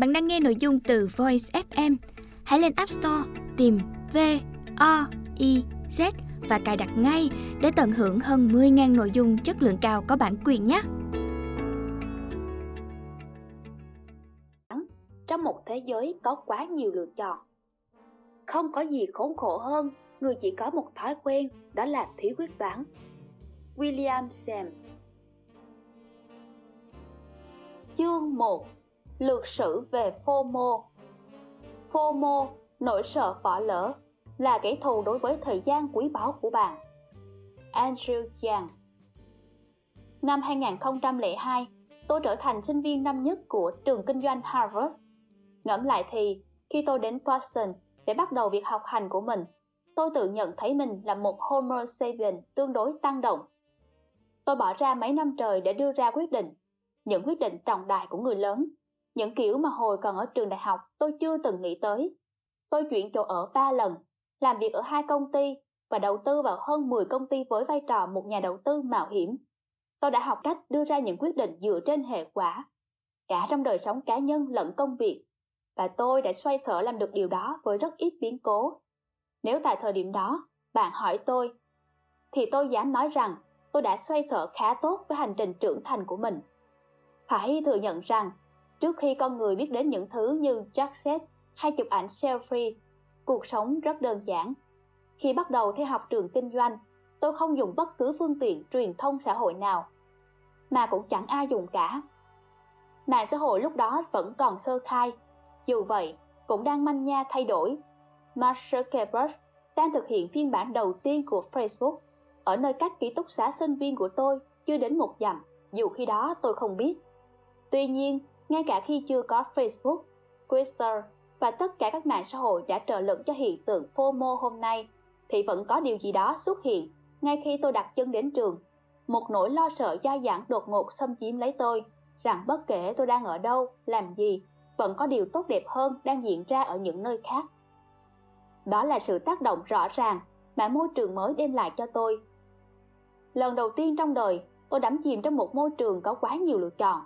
Bạn đang nghe nội dung từ Voice FM. Hãy lên App Store tìm V O I Z và cài đặt ngay để tận hưởng hơn 10.000 nội dung chất lượng cao có bản quyền nhé. Trong một thế giới có quá nhiều lựa chọn, không có gì khốn khổ hơn người chỉ có một thói quen đó là thiếu quyết đoán. William Sam Chương 1 Lược sử về FOMO FOMO, nỗi sợ bỏ lỡ, là kẻ thù đối với thời gian quý báu của bạn. Andrew Yang Năm 2002, tôi trở thành sinh viên năm nhất của trường kinh doanh Harvard. Ngẫm lại thì, khi tôi đến Boston để bắt đầu việc học hành của mình, tôi tự nhận thấy mình là một Homer sapien tương đối tăng động. Tôi bỏ ra mấy năm trời để đưa ra quyết định, những quyết định trọng đại của người lớn, những kiểu mà hồi còn ở trường đại học tôi chưa từng nghĩ tới. Tôi chuyển chỗ ở 3 lần, làm việc ở hai công ty và đầu tư vào hơn 10 công ty với vai trò một nhà đầu tư mạo hiểm. Tôi đã học cách đưa ra những quyết định dựa trên hệ quả, cả trong đời sống cá nhân lẫn công việc. Và tôi đã xoay sở làm được điều đó với rất ít biến cố. Nếu tại thời điểm đó bạn hỏi tôi, thì tôi dám nói rằng tôi đã xoay sở khá tốt với hành trình trưởng thành của mình. Phải thừa nhận rằng, trước khi con người biết đến những thứ như Jackset hay chụp ảnh selfie, cuộc sống rất đơn giản. Khi bắt đầu theo học trường kinh doanh, tôi không dùng bất cứ phương tiện truyền thông xã hội nào, mà cũng chẳng ai dùng cả. Mạng xã hội lúc đó vẫn còn sơ khai, dù vậy cũng đang manh nha thay đổi. Mark Zuckerberg đang thực hiện phiên bản đầu tiên của Facebook ở nơi cách ký túc xá sinh viên của tôi chưa đến một dặm, dù khi đó tôi không biết. Tuy nhiên, ngay cả khi chưa có Facebook, Twitter và tất cả các mạng xã hội đã trợ lực cho hiện tượng FOMO hôm nay, thì vẫn có điều gì đó xuất hiện ngay khi tôi đặt chân đến trường. Một nỗi lo sợ dai dẳng đột ngột xâm chiếm lấy tôi, rằng bất kể tôi đang ở đâu, làm gì, vẫn có điều tốt đẹp hơn đang diễn ra ở những nơi khác. Đó là sự tác động rõ ràng mà môi trường mới đem lại cho tôi. Lần đầu tiên trong đời, tôi đắm chìm trong một môi trường có quá nhiều lựa chọn.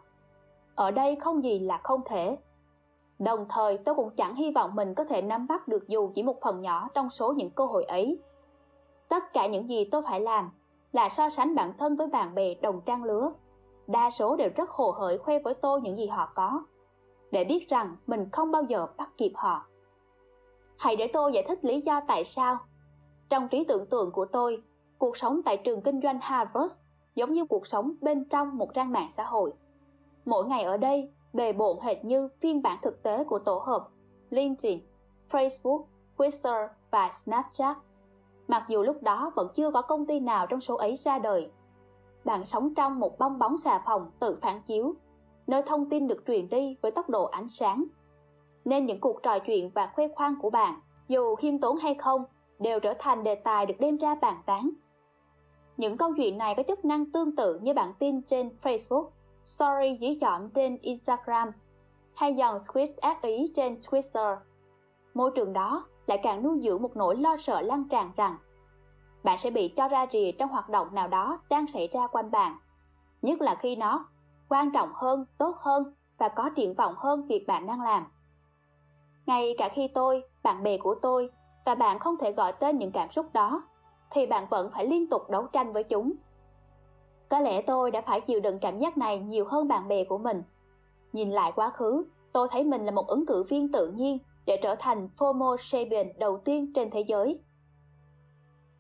Ở đây không gì là không thể. Đồng thời tôi cũng chẳng hy vọng mình có thể nắm bắt được dù chỉ một phần nhỏ trong số những cơ hội ấy. Tất cả những gì tôi phải làm là so sánh bản thân với bạn bè đồng trang lứa. Đa số đều rất hồ hởi khoe với tôi những gì họ có, để biết rằng mình không bao giờ bắt kịp họ. Hãy để tôi giải thích lý do tại sao. Trong trí tưởng tượng của tôi, cuộc sống tại trường kinh doanh Harvard giống như cuộc sống bên trong một trang mạng xã hội. Mỗi ngày ở đây bề bộn hệt như phiên bản thực tế của tổ hợp LinkedIn, Facebook, Twitter và Snapchat. Mặc dù lúc đó vẫn chưa có công ty nào trong số ấy ra đời. Bạn sống trong một bong bóng xà phòng tự phản chiếu, nơi thông tin được truyền đi với tốc độ ánh sáng. Nên những cuộc trò chuyện và khoe khoang của bạn, dù khiêm tốn hay không, đều trở thành đề tài được đem ra bàn tán. Những câu chuyện này có chức năng tương tự như bản tin trên Facebook story dí dỏm trên Instagram hay dòng tweet ác ý trên Twitter. Môi trường đó lại càng nuôi dưỡng một nỗi lo sợ lan tràn rằng bạn sẽ bị cho ra rìa trong hoạt động nào đó đang xảy ra quanh bạn, nhất là khi nó quan trọng hơn, tốt hơn và có triển vọng hơn việc bạn đang làm. Ngay cả khi tôi, bạn bè của tôi và bạn không thể gọi tên những cảm xúc đó, thì bạn vẫn phải liên tục đấu tranh với chúng có lẽ tôi đã phải chịu đựng cảm giác này nhiều hơn bạn bè của mình. Nhìn lại quá khứ, tôi thấy mình là một ứng cử viên tự nhiên để trở thành FOMO Sabian đầu tiên trên thế giới.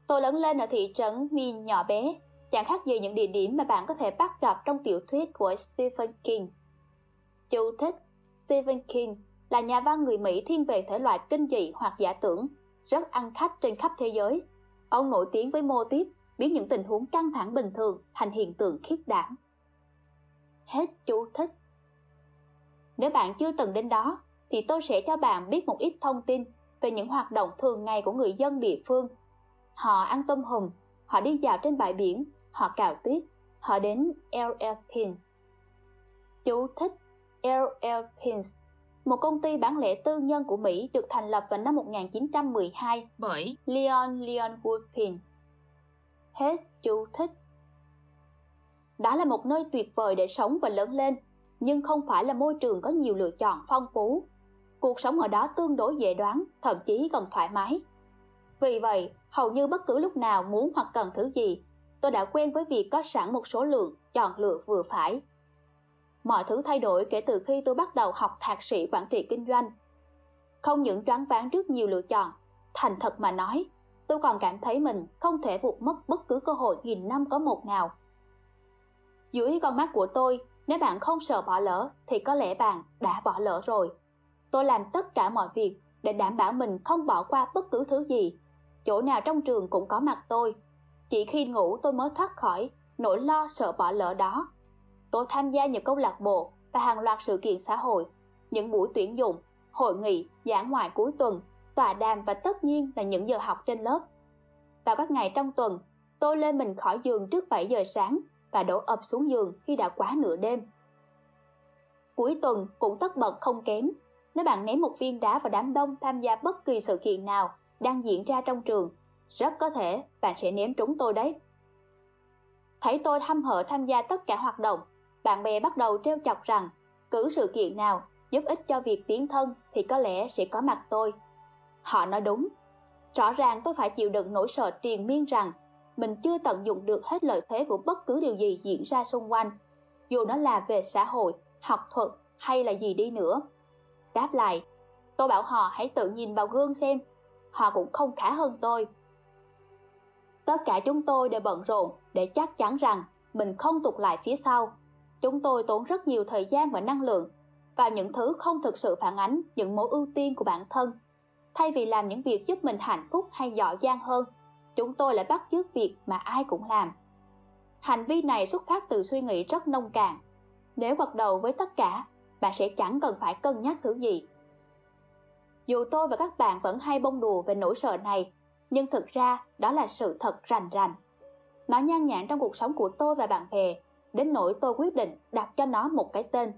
Tôi lớn lên ở thị trấn Min nhỏ bé, chẳng khác gì những địa điểm mà bạn có thể bắt gặp trong tiểu thuyết của Stephen King. Chú thích Stephen King là nhà văn người Mỹ thiên về thể loại kinh dị hoặc giả tưởng, rất ăn khách trên khắp thế giới. Ông nổi tiếng với mô típ biến những tình huống căng thẳng bình thường thành hiện tượng khiếp đảm. Hết chú thích. Nếu bạn chưa từng đến đó, thì tôi sẽ cho bạn biết một ít thông tin về những hoạt động thường ngày của người dân địa phương. Họ ăn tôm hùm, họ đi dạo trên bãi biển, họ cào tuyết, họ đến LL Pins. Chú thích LL Pins, một công ty bán lẻ tư nhân của Mỹ được thành lập vào năm 1912 bởi Leon Leon Wood Pins Hết chú thích. Đó là một nơi tuyệt vời để sống và lớn lên, nhưng không phải là môi trường có nhiều lựa chọn phong phú. Cuộc sống ở đó tương đối dễ đoán, thậm chí còn thoải mái. Vì vậy, hầu như bất cứ lúc nào muốn hoặc cần thứ gì, tôi đã quen với việc có sẵn một số lượng, chọn lựa vừa phải. Mọi thứ thay đổi kể từ khi tôi bắt đầu học thạc sĩ quản trị kinh doanh. Không những choáng váng trước nhiều lựa chọn, thành thật mà nói, tôi còn cảm thấy mình không thể vụt mất bất cứ cơ hội nghìn năm có một nào. Dưới con mắt của tôi, nếu bạn không sợ bỏ lỡ thì có lẽ bạn đã bỏ lỡ rồi. Tôi làm tất cả mọi việc để đảm bảo mình không bỏ qua bất cứ thứ gì. Chỗ nào trong trường cũng có mặt tôi. Chỉ khi ngủ tôi mới thoát khỏi nỗi lo sợ bỏ lỡ đó. Tôi tham gia nhiều câu lạc bộ và hàng loạt sự kiện xã hội, những buổi tuyển dụng, hội nghị, giảng ngoại cuối tuần, tòa đàm và tất nhiên là những giờ học trên lớp. Vào các ngày trong tuần, tôi lên mình khỏi giường trước 7 giờ sáng và đổ ập xuống giường khi đã quá nửa đêm. Cuối tuần cũng tất bật không kém, nếu bạn ném một viên đá vào đám đông tham gia bất kỳ sự kiện nào đang diễn ra trong trường, rất có thể bạn sẽ ném trúng tôi đấy. Thấy tôi hăm hở tham gia tất cả hoạt động, bạn bè bắt đầu trêu chọc rằng cứ sự kiện nào giúp ích cho việc tiến thân thì có lẽ sẽ có mặt tôi. Họ nói đúng. Rõ ràng tôi phải chịu đựng nỗi sợ triền miên rằng mình chưa tận dụng được hết lợi thế của bất cứ điều gì diễn ra xung quanh, dù nó là về xã hội, học thuật hay là gì đi nữa. Đáp lại, tôi bảo họ hãy tự nhìn vào gương xem, họ cũng không khá hơn tôi. Tất cả chúng tôi đều bận rộn để chắc chắn rằng mình không tụt lại phía sau. Chúng tôi tốn rất nhiều thời gian và năng lượng vào những thứ không thực sự phản ánh những mối ưu tiên của bản thân. Thay vì làm những việc giúp mình hạnh phúc hay giỏi giang hơn, chúng tôi lại bắt chước việc mà ai cũng làm. Hành vi này xuất phát từ suy nghĩ rất nông cạn. Nếu bắt đầu với tất cả, bạn sẽ chẳng cần phải cân nhắc thứ gì. Dù tôi và các bạn vẫn hay bông đùa về nỗi sợ này, nhưng thực ra đó là sự thật rành rành. Nó nhan nhản trong cuộc sống của tôi và bạn bè, đến nỗi tôi quyết định đặt cho nó một cái tên.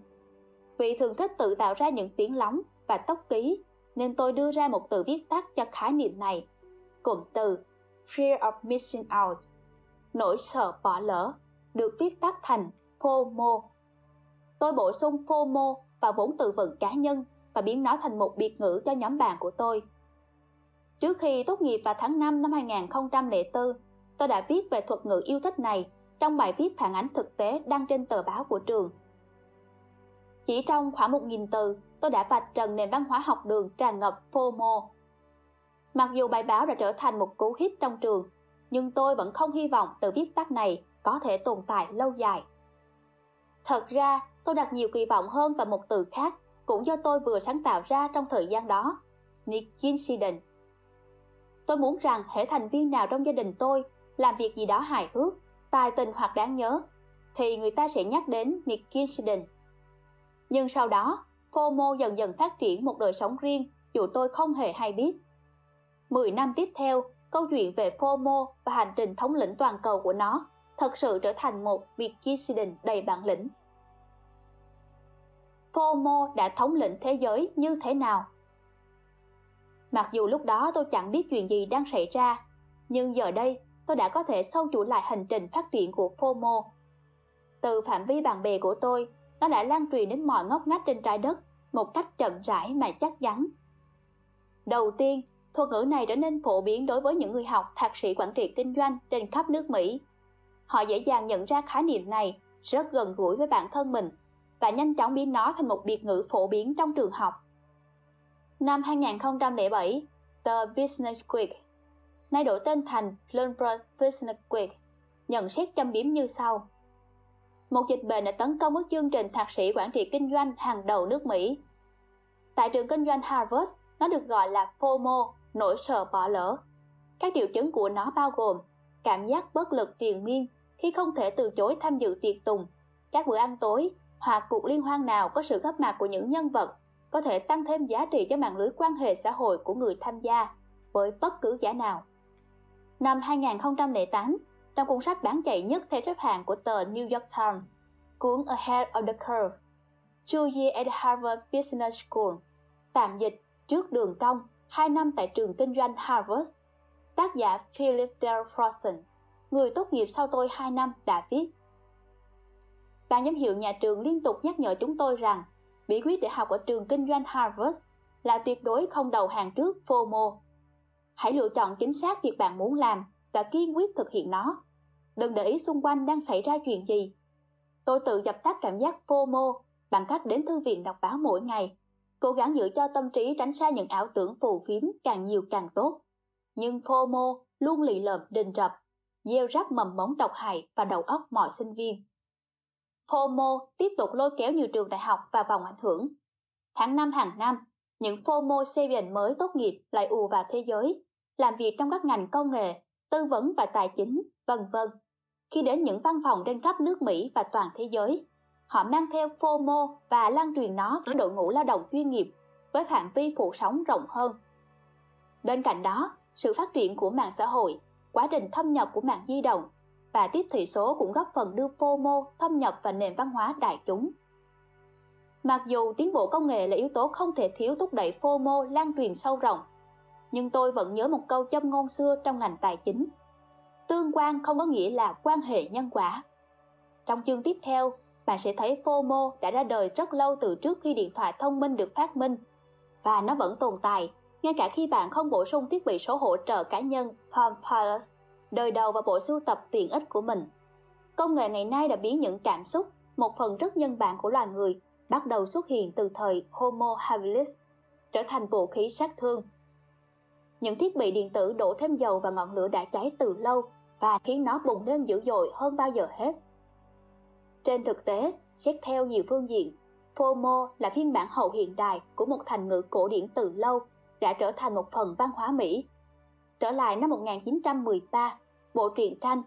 Vì thường thích tự tạo ra những tiếng lóng và tốc ký, nên tôi đưa ra một từ viết tắt cho khái niệm này. Cụm từ Fear of Missing Out, nỗi sợ bỏ lỡ, được viết tắt thành FOMO. Tôi bổ sung FOMO vào vốn từ vựng cá nhân và biến nó thành một biệt ngữ cho nhóm bạn của tôi. Trước khi tốt nghiệp vào tháng 5 năm 2004, tôi đã viết về thuật ngữ yêu thích này trong bài viết phản ánh thực tế đăng trên tờ báo của trường. Chỉ trong khoảng 1.000 từ, tôi đã vạch trần nền văn hóa học đường tràn ngập FOMO Mặc dù bài báo đã trở thành một cú hit trong trường, nhưng tôi vẫn không hy vọng từ viết tắt này có thể tồn tại lâu dài. Thật ra, tôi đặt nhiều kỳ vọng hơn vào một từ khác, cũng do tôi vừa sáng tạo ra trong thời gian đó, Nick Incident. Tôi muốn rằng hệ thành viên nào trong gia đình tôi làm việc gì đó hài hước, tài tình hoặc đáng nhớ, thì người ta sẽ nhắc đến Nick Incident. Nhưng sau đó, FOMO dần dần phát triển một đời sống riêng dù tôi không hề hay biết. 10 năm tiếp theo, câu chuyện về FOMO và hành trình thống lĩnh toàn cầu của nó thật sự trở thành một việc Wikipedia đầy bản lĩnh. FOMO đã thống lĩnh thế giới như thế nào? Mặc dù lúc đó tôi chẳng biết chuyện gì đang xảy ra, nhưng giờ đây tôi đã có thể sâu chuỗi lại hành trình phát triển của FOMO. Từ phạm vi bạn bè của tôi, nó đã lan truyền đến mọi ngóc ngách trên trái đất một cách chậm rãi mà chắc chắn. Đầu tiên, Thuật ngữ này trở nên phổ biến đối với những người học thạc sĩ quản trị kinh doanh trên khắp nước Mỹ. Họ dễ dàng nhận ra khái niệm này rất gần gũi với bản thân mình và nhanh chóng biến nó thành một biệt ngữ phổ biến trong trường học. Năm 2007, The Business Week, nay đổi tên thành Bloomberg Business Week, nhận xét châm biếm như sau. Một dịch bệnh đã tấn công các chương trình thạc sĩ quản trị kinh doanh hàng đầu nước Mỹ. Tại trường kinh doanh Harvard, nó được gọi là FOMO nỗi sợ bỏ lỡ. Các triệu chứng của nó bao gồm cảm giác bất lực triền miên khi không thể từ chối tham dự tiệc tùng, các bữa ăn tối hoặc cuộc liên hoan nào có sự góp mặt của những nhân vật có thể tăng thêm giá trị cho mạng lưới quan hệ xã hội của người tham gia với bất cứ giá nào. Năm 2008, trong cuốn sách bán chạy nhất theo xếp hạng của tờ New York Times, cuốn Ahead of the Curve, Two Years at Harvard Business School, tạm dịch trước đường cong 2 năm tại trường kinh doanh Harvard. Tác giả Philip Del Frosten, người tốt nghiệp sau tôi 2 năm đã viết. ban giám hiệu nhà trường liên tục nhắc nhở chúng tôi rằng bí quyết để học ở trường kinh doanh Harvard là tuyệt đối không đầu hàng trước FOMO. Hãy lựa chọn chính xác việc bạn muốn làm và kiên quyết thực hiện nó. Đừng để ý xung quanh đang xảy ra chuyện gì. Tôi tự dập tắt cảm giác FOMO bằng cách đến thư viện đọc báo mỗi ngày, cố gắng giữ cho tâm trí tránh xa những ảo tưởng phù phiếm càng nhiều càng tốt. Nhưng FOMO luôn lì lợm đình rập, gieo rắc mầm móng độc hại và đầu óc mọi sinh viên. FOMO tiếp tục lôi kéo nhiều trường đại học vào vòng ảnh hưởng. Tháng 5 hàng năm, những FOMO Seven mới tốt nghiệp lại ùa vào thế giới, làm việc trong các ngành công nghệ, tư vấn và tài chính, vân vân. Khi đến những văn phòng trên khắp nước Mỹ và toàn thế giới, họ mang theo FOMO và lan truyền nó tới đội ngũ lao động chuyên nghiệp với phạm vi phủ sóng rộng hơn. Bên cạnh đó, sự phát triển của mạng xã hội, quá trình thâm nhập của mạng di động và tiếp thị số cũng góp phần đưa FOMO thâm nhập vào nền văn hóa đại chúng. Mặc dù tiến bộ công nghệ là yếu tố không thể thiếu thúc đẩy FOMO lan truyền sâu rộng, nhưng tôi vẫn nhớ một câu châm ngôn xưa trong ngành tài chính. Tương quan không có nghĩa là quan hệ nhân quả. Trong chương tiếp theo, bạn sẽ thấy FOMO đã ra đời rất lâu từ trước khi điện thoại thông minh được phát minh và nó vẫn tồn tại ngay cả khi bạn không bổ sung thiết bị số hỗ trợ cá nhân Palm Pilot đời đầu và bộ sưu tập tiện ích của mình. Công nghệ ngày nay đã biến những cảm xúc, một phần rất nhân bản của loài người, bắt đầu xuất hiện từ thời Homo habilis, trở thành vũ khí sát thương. Những thiết bị điện tử đổ thêm dầu vào ngọn lửa đã cháy từ lâu và khiến nó bùng lên dữ dội hơn bao giờ hết. Trên thực tế, xét theo nhiều phương diện, FOMO là phiên bản hậu hiện đại của một thành ngữ cổ điển từ lâu đã trở thành một phần văn hóa Mỹ. Trở lại năm 1913, bộ truyện tranh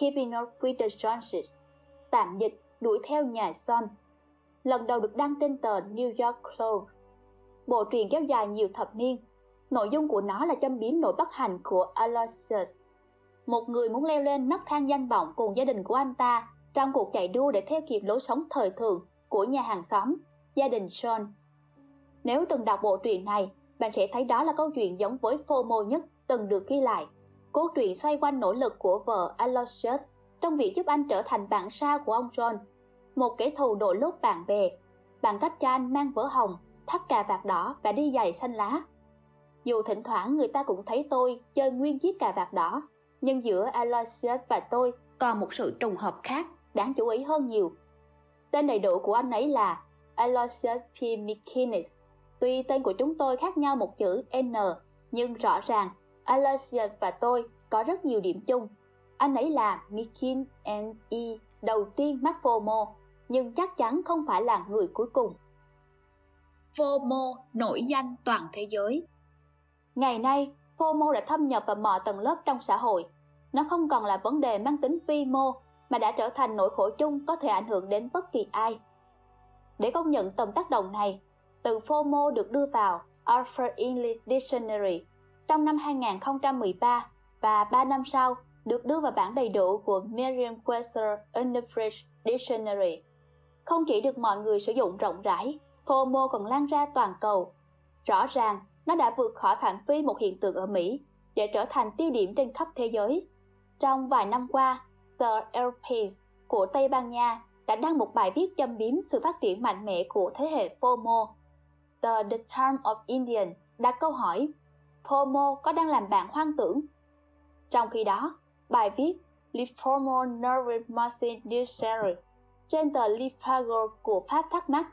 Keeping Up with the Joneses, tạm dịch đuổi theo nhà Son, lần đầu được đăng trên tờ New York Cloud. Bộ truyện kéo dài nhiều thập niên, nội dung của nó là châm biếm nỗi bất hạnh của Aloysius, một người muốn leo lên nấc thang danh vọng cùng gia đình của anh ta trong cuộc chạy đua để theo kịp lối sống thời thượng của nhà hàng xóm, gia đình Sean. Nếu từng đọc bộ truyện này, bạn sẽ thấy đó là câu chuyện giống với FOMO nhất từng được ghi lại. Cốt truyện xoay quanh nỗ lực của vợ Aloysius trong việc giúp anh trở thành bạn sao của ông John, một kẻ thù đội lốt bạn bè, bằng cách cho anh mang vỡ hồng, thắt cà vạt đỏ và đi giày xanh lá. Dù thỉnh thoảng người ta cũng thấy tôi chơi nguyên chiếc cà vạt đỏ, nhưng giữa Aloysius và tôi còn một sự trùng hợp khác đáng chú ý hơn nhiều. Tên đầy đủ của anh ấy là Aloysius P. McKinnis. Tuy tên của chúng tôi khác nhau một chữ N, nhưng rõ ràng Aloysius và tôi có rất nhiều điểm chung. Anh ấy là Mikin E đầu tiên mắc FOMO, nhưng chắc chắn không phải là người cuối cùng. FOMO nổi danh toàn thế giới Ngày nay, FOMO đã thâm nhập vào mọi tầng lớp trong xã hội. Nó không còn là vấn đề mang tính vi mô, mà đã trở thành nỗi khổ chung có thể ảnh hưởng đến bất kỳ ai. Để công nhận tầm tác động này, từ FOMO được đưa vào Oxford English Dictionary trong năm 2013 và 3 năm sau được đưa vào bản đầy đủ của Merriam-Webster Unabridged Dictionary. Không chỉ được mọi người sử dụng rộng rãi, FOMO còn lan ra toàn cầu. Rõ ràng, nó đã vượt khỏi phạm vi một hiện tượng ở Mỹ để trở thành tiêu điểm trên khắp thế giới. Trong vài năm qua, The Europeans của Tây Ban Nha đã đăng một bài viết châm biếm sự phát triển mạnh mẽ của thế hệ FOMO. The, The Time of Indian đặt câu hỏi FOMO có đang làm bạn hoang tưởng? Trong khi đó, bài viết Reformo nervous Martin Dictionary trên tờ Le của Pháp thắc mắc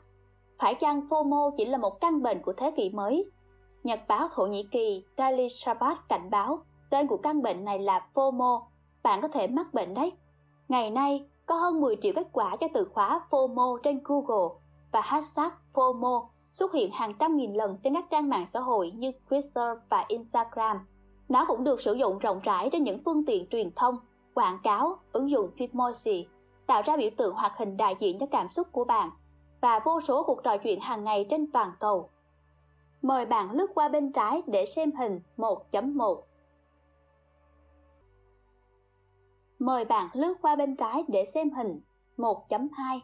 phải chăng FOMO chỉ là một căn bệnh của thế kỷ mới? Nhật báo Thổ Nhĩ Kỳ Daily Shabbat cảnh báo tên của căn bệnh này là FOMO, bạn có thể mắc bệnh đấy. Ngày nay, có hơn 10 triệu kết quả cho từ khóa FOMO trên Google và hashtag FOMO xuất hiện hàng trăm nghìn lần trên các trang mạng xã hội như Twitter và Instagram. Nó cũng được sử dụng rộng rãi trên những phương tiện truyền thông, quảng cáo, ứng dụng Fitmoji, tạo ra biểu tượng hoạt hình đại diện cho cảm xúc của bạn và vô số cuộc trò chuyện hàng ngày trên toàn cầu. Mời bạn lướt qua bên trái để xem hình 1.1. Mời bạn lướt qua bên trái để xem hình 1.2.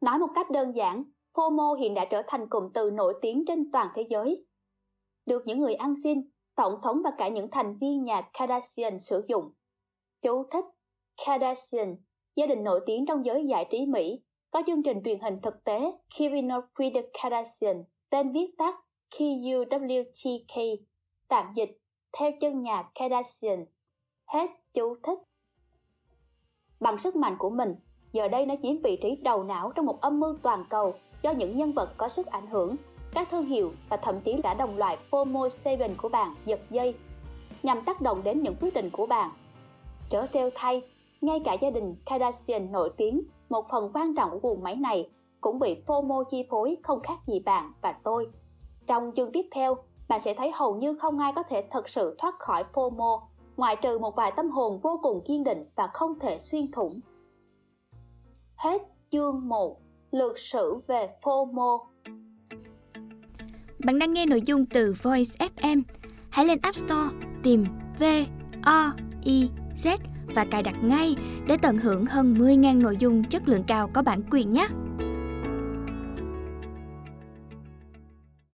Nói một cách đơn giản, FOMO hiện đã trở thành cụm từ nổi tiếng trên toàn thế giới. Được những người ăn xin, tổng thống và cả những thành viên nhà Kardashian sử dụng. Chú thích Kardashian, gia đình nổi tiếng trong giới giải trí Mỹ, có chương trình truyền hình thực tế Keeping Up with the Kardashians, tên viết tắt KUWTK, tạm dịch theo chân nhà Kardashian. Hết chú thích. Bằng sức mạnh của mình, giờ đây nó chiếm vị trí đầu não trong một âm mưu toàn cầu do những nhân vật có sức ảnh hưởng, các thương hiệu và thậm chí cả đồng loại FOMO 7 của bạn giật dây nhằm tác động đến những quyết định của bạn. Trở treo thay, ngay cả gia đình Kardashian nổi tiếng, một phần quan trọng của guồng máy này, cũng bị FOMO chi phối không khác gì bạn và tôi. Trong chương tiếp theo, bạn sẽ thấy hầu như không ai có thể thật sự thoát khỏi FOMO, ngoại trừ một vài tâm hồn vô cùng kiên định và không thể xuyên thủng. Hết chương 1 Lược sử về FOMO Bạn đang nghe nội dung từ Voice FM. Hãy lên App Store tìm V O I Z và cài đặt ngay để tận hưởng hơn 10.000 nội dung chất lượng cao có bản quyền nhé.